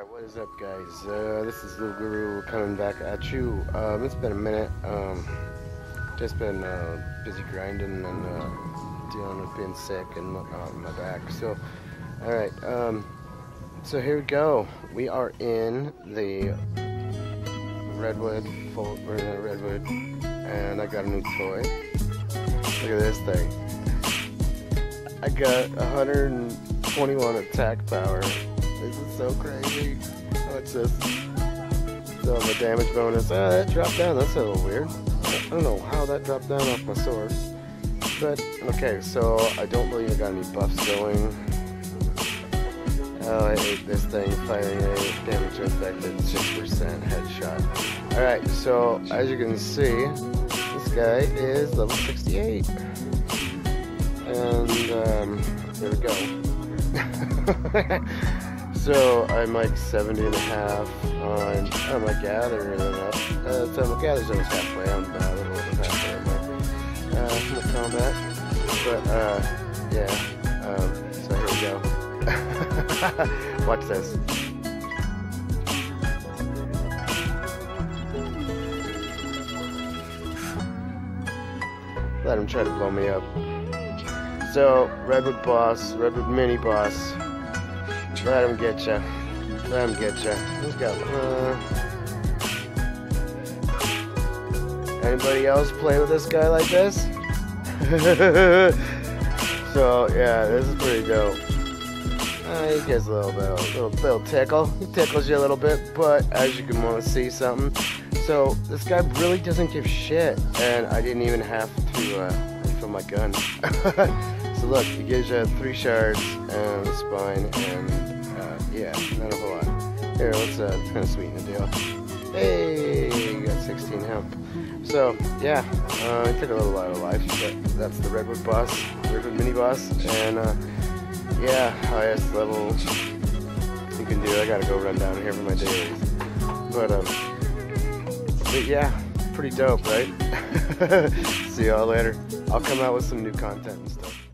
Alright, what is up guys? Uh, this is Little Guru coming back at you. Um, it's been a minute. Um, just been uh, busy grinding and uh, dealing with being sick and whatnot in my back. So, alright, um, so here we go. We are in the Redwood, full, we're in the Redwood, and I got a new toy. Look at this thing. I got 121 attack power. This is so crazy. What's this? So my damage bonus. Ah, that dropped down. That's a little weird. I don't know how that dropped down off my sword. But, okay, so I don't believe I got any buffs going. Oh, I hate this thing. Firing a damage affected 6% headshot. Alright, so as you can see, this guy is level 68. And, um, there we go. So I'm like 70 and a half on, oh my gather enough. Uh, so my gather's almost halfway. I'm about a little over halfway on my, uh, my combat. But, uh, yeah. Um, so here we go. Watch this. Let him try to blow me up. So, Redwood boss, Redwood mini boss. Let him get you. Let him get you. Let's go. Uh, anybody else play with this guy like this? so yeah, this is pretty dope. Uh, he gets a little bit, a little, little tickle. He tickles you a little bit, but as you can want to see something. So this guy really doesn't give shit, and I didn't even have to uh, refill my gun. so look, he gives you three shards and a spine, and yeah, not a whole lot. Here, let's uh, kind of sweeten the deal. Hey, you got 16 hemp. So, yeah, uh, it took a little while of life, but that's the Redwood boss, Redwood mini boss, and uh, yeah, highest level you can do. I gotta go run down here for my dailies. But, um, but yeah, pretty dope, right? See y'all later. I'll come out with some new content and stuff.